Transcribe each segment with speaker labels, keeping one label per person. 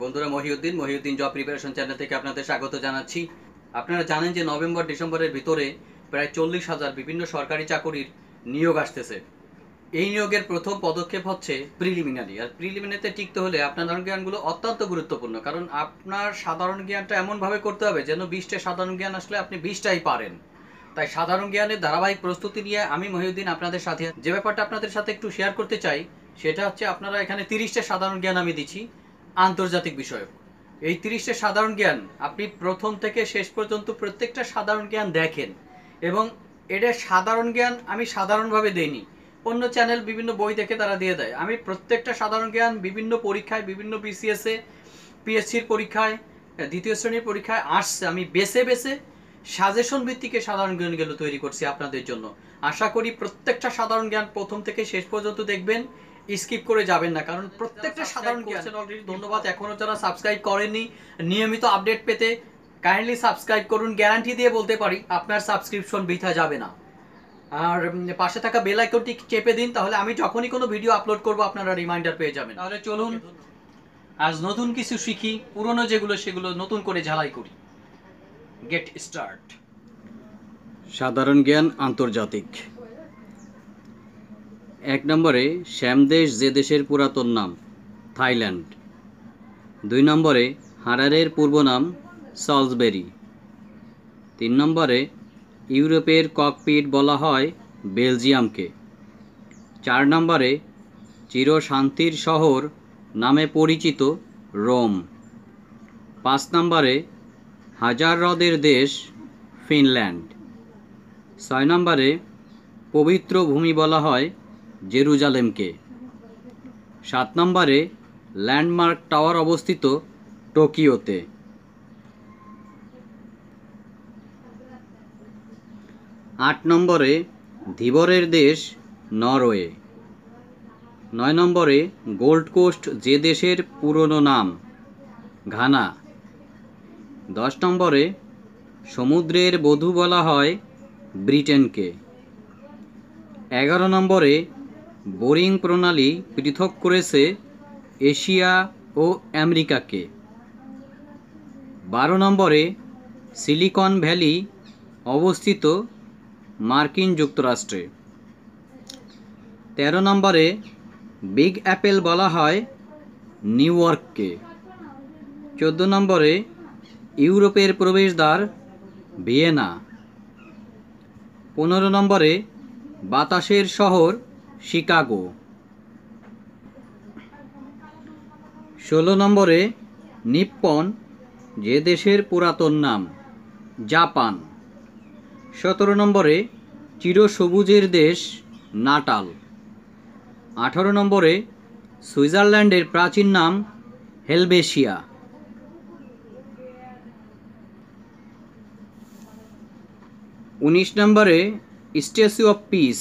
Speaker 1: বন্ধুরা, Mohiuddin Mohiuddin job preparation channel থেকে আপনাদের স্বাগত জানাচ্ছি। আপনারা জানেন যে নভেম্বর, ডিসেম্বরের ভিতরে প্রায় চল্লিশ হাজার বিভিন্ন সরকারি চাকরির নিয়োগ আসতেছে। এই নিয়োগের প্রথম পদক্ষেপ হচ্ছে প্রিলিমিনারি আর প্রিলিমিনারিতে টিকতে হলে আপনার জ্ঞানগুলো অত্যন্ত গুরুত্বপূর্ণ, কারণ আপনার সাধারণ জ্ঞানটা এমনভাবে করতে হবে যেন বিশটা সাধারণ জ্ঞান আসলে আপনি বিশটাই পারেন। তাই সাধারণ জ্ঞানের ধারাবাহিক প্রস্তুতি নিয়ে আমি, মহিউদ্দিন, আপনাদের সাথে যে ব্যাপারটা আপনাদের সাথে একটু শেয়ার করতে চাই, সেটা হচ্ছে আপনারা এখানে তিরিশটা সাধারণ জ্ঞান আমি দিচ্ছি। আন্তর্জাতিক বিষয়ক এই তিরিশটা সাধারণ জ্ঞান আপনি প্রথম থেকে শেষ পর্যন্ত প্রত্যেকটা সাধারণ জ্ঞান দেখেন এবং এটা সাধারণ জ্ঞান আমি সাধারণভাবে দেইনি। অন্য চ্যানেল বিভিন্ন বই দেখে তারা দিয়ে দেয়। আমি প্রত্যেকটা সাধারণ জ্ঞান বিভিন্ন পরীক্ষায়, বিভিন্ন বিসিএসে পিএসসির পরীক্ষায়, দ্বিতীয় শ্রেণির পরীক্ষায় আসছে আমি বেছে বেছে সাজেশন ভিত্তিকে সাধারণ জ্ঞানগুলো তৈরি করছি আপনাদের জন্য। আশা করি প্রত্যেকটা সাধারণ জ্ঞান প্রথম থেকে শেষ পর্যন্ত দেখবেন। স্কিপ করে যাবেন না কারণ প্রত্যেকটা সাধারণ জ্ঞান অলরেডি ধন্যবাদ। এখনও যারা সাবস্ক্রাইব করেননি নিয়মিত আপডেট পেতে কাইন্ডলি সাবস্ক্রাইব করুন। গ্যারান্টি দিয়ে বলতে পারি আপনার সাবস্ক্রিপশন বৃথা যাবে না। আর পাশে থাকা বেল আইকনটি চেপে দিন তাহলে আমি যখনই কোনো ভিডিও আপলোড করব আপনারা রিমাইন্ডার পেয়ে যাবেন। তাহলে চলুন আজ নতুন কিছু শিখি পুরনো যেগুলো সেগুলো নতুন করে ঝালাই করি। গেট স্টার্ট সাধারণ জ্ঞান আন্তর্জাতিক। এক নম্বরে শ্যামদেশ যে দেশের পুরাতন নাম, থাইল্যান্ড। দুই নম্বরে, হারারের পূর্ব নাম, সলসবেরি। তিন নম্বরে, ইউরোপের ককপিট বলা হয় বেলজিয়ামকে। চার নম্বরে, চিরশান্তির শহর নামে পরিচিত রোম। পাঁচ নম্বরে, হাজার হ্রদের দেশ, ফিনল্যান্ড। ছয় নম্বরে, পবিত্র ভূমি বলা হয় জেরুজালেমকে। সাত নম্বরে ল্যান্ডমার্ক টাওয়ার অবস্থিত টোকিওতে। আট নম্বরে ধীবরের দেশ নরওয়ে। নয় নম্বরে গোল্ড কোস্ট যে দেশের পুরনো নাম, ঘানা। দশ নম্বরে সমুদ্রের বধূ বলা হয় ব্রিটেনকে। এগারো নম্বরে বোরিং প্রণালী পৃথক করেছে এশিয়া ও আমেরিকাকে। বারো নম্বরে সিলিকন ভ্যালি অবস্থিত মার্কিন যুক্তরাষ্ট্রে। তেরো নম্বরে বিগ অ্যাপেল বলা হয় নিউ ইয়র্ককে। চোদ্দ নম্বরে ইউরোপের প্রবেশদ্বার ভিয়েনা। পনেরো নম্বরে বাতাসের শহর শিকাগো। ষোলো নম্বরে নিপ্পন, যে দেশের পুরাতন নাম, জাপান। সতেরো নম্বরে চিরসবুজের দেশ, নাটাল। আঠারো নম্বরে সুইজারল্যান্ডের প্রাচীন নাম, হেলবেশিয়া। উনিশ নম্বরে স্ট্যাচু অফ পিস।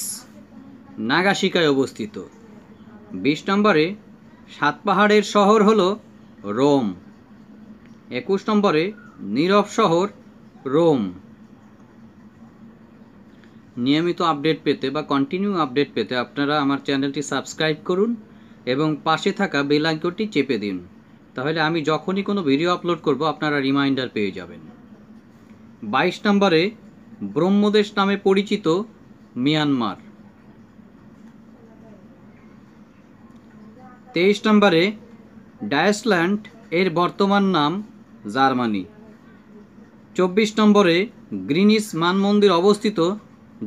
Speaker 1: নাগাশিকায় অবস্থিত। বিশ নম্বরে সাত পাহাড়ের শহর হল রোম। একুশ নম্বরে নীরব শহর রোম। নিয়মিত আপডেট পেতে বা কন্টিনিউ আপডেট পেতে আপনারা আমার চ্যানেলটি সাবস্ক্রাইব করুন এবং পাশে থাকা বেল আইকনটি চেপে দিন। তাহলে আমি যখনই কোনো ভিডিও আপলোড করব আপনারা রিমাইন্ডার পেয়ে যাবেন। বাইশ নম্বরে ব্রহ্মদেশ নামে পরিচিত মিয়ানমার। তেইশ নম্বরে ডায়াসল্যান্ড এর বর্তমান নাম জার্মানি। চব্বিশ নম্বরে গ্রিনিস মানমন্দির অবস্থিত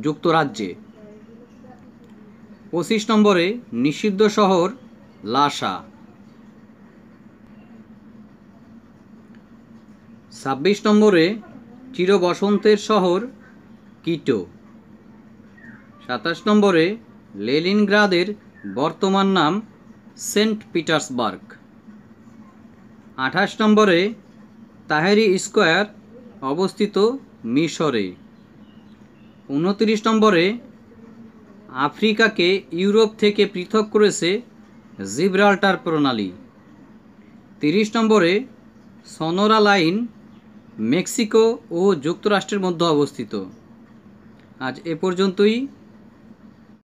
Speaker 1: যুক্তরাজ্যে। পঁচিশ নম্বরে নিষিদ্ধ শহর লাসা। ছাব্বিশ নম্বরে চিরবসন্তের শহর কিটো। সাতাশ নম্বরে লেলিনগ্রাদের বর্তমান নাম সেন্ট পিটার্সবার্গ। আঠাশ নম্বরে তাহেরি স্কোয়ার অবস্থিত মিশরে। উনত্রিশ নম্বরে আফ্রিকাকে ইউরোপ থেকে পৃথক করেছে জিব্রাল্টার প্রণালী। তিরিশ নম্বরে সনোরা লাইন মেক্সিকো ও যুক্তরাষ্ট্রের মধ্যে অবস্থিত। আজ এ পর্যন্তই।